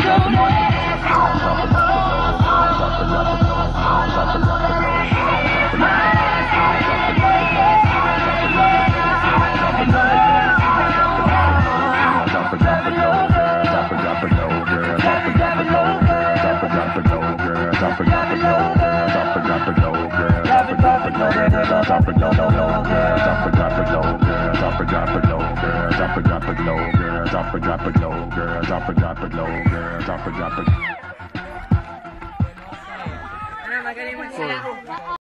drop it low, low, low, girl. Drop it, drop it, low, girl. Drop it, drop it low, girl. Drop it, drop it low, girl. Drop it, drop it. Mo sila.